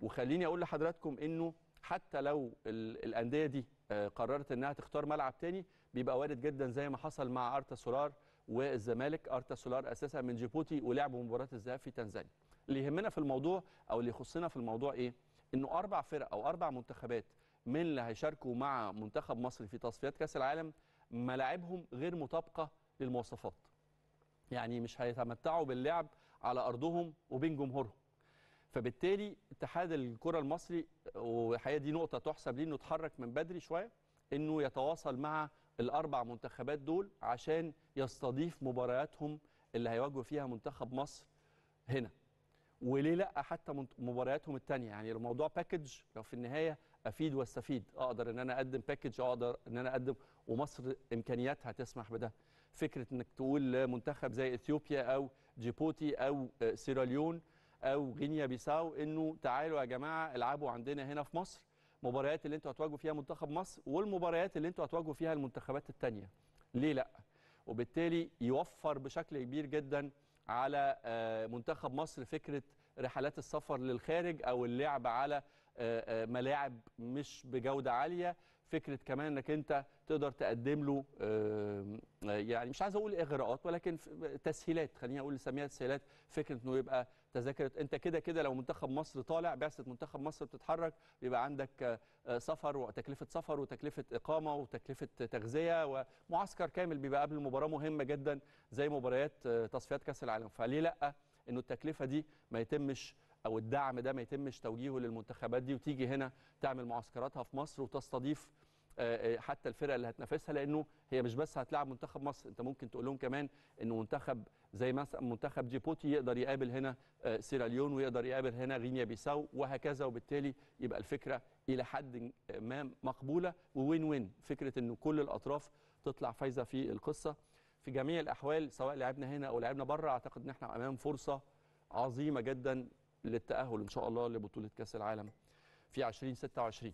وخليني أقول لحضراتكم إنه حتى لو ال- الأندية دي آه، قررت إنها تختار ملعب تاني بيبقى وارد جدا زي ما حصل مع أرتا سولار والزمالك. أرتا سولار أساسا من جيبوتي ولعبوا مباراة الذهاب في تنزانيا. اللي يهمنا في الموضوع أو اللي يخصنا في الموضوع إيه؟ إنه أربع فرق أو أربع منتخبات من اللي هيشاركوا مع منتخب مصر في تصفيات كأس العالم ملاعبهم غير مطابقة للمواصفات. يعني مش هيتمتعوا باللعب على أرضهم وبين جمهورهم. فبالتالي اتحاد الكرة المصري وحقيقه دي نقطة تحسب ليه إنه اتحرك من بدري شوية إنه يتواصل مع الأربع منتخبات دول عشان يستضيف مبارياتهم اللي هيواجهوا فيها منتخب مصر هنا. وليه لأ حتى مبارياتهم الثانية يعني الموضوع package لو في النهاية أفيد وأستفيد. أقدر إن أنا أقدم package أقدر إن أنا أقدم ومصر إمكانياتها تسمح بده. فكرة إنك تقول لمنتخب زي إثيوبيا أو جيبوتي أو آه، سيراليون أو غينيا بيساو إنه تعالوا يا جماعة العبوا عندنا هنا في مصر مباريات اللي أنتوا هتواجهوا فيها منتخب مصر والمباريات اللي أنتوا هتواجهوا فيها المنتخبات الثانية ليه لأ؟ وبالتالي يوفر بشكل كبير جدا على آه، منتخب مصر فكرة رحلات السفر للخارج أو اللعب على آه، آه، ملاعب مش بجودة عالية. فكرة كمان إنك أنت تقدر تقدم له آه، يعني مش عايز أقول إغراءات ولكن تسهيلات خليني أقول نسميها تسهيلات فكرة إنه يبقى تذاكر أنت كده كده لو منتخب مصر طالع بعثة منتخب مصر بتتحرك بيبقى عندك آه، سفر وتكلفة سفر وتكلفة إقامة وتكلفة تغذية ومعسكر كامل بيبقى قبل المباراة مهمة جدا زي مباريات آه، تصفيات كأس العالم. فليه لأ؟ إنه التكلفة دي ما يتمش أو الدعم ده ما يتمش توجيهه للمنتخبات دي وتيجي هنا تعمل معسكراتها في مصر وتستضيف آه، آه، حتى الفرق اللي هتنافسها لأنه هي مش بس هتلاعب منتخب مصر أنت ممكن تقول لهم كمان إنه منتخب زي مثلا منتخب جيبوتي يقدر يقابل هنا آه، سيراليون ويقدر يقابل هنا غينيا بيساو وهكذا وبالتالي يبقى الفكرة إلى حد ما مقبولة ووين وين فكرة إنه كل الأطراف تطلع فايزة في القصة. في جميع الأحوال سواء لعبنا هنا أو لعبنا بره أعتقد إن إحنا أمام فرصة عظيمة جدا للتأهل إن شاء الله لبطولة كأس العالم في 2026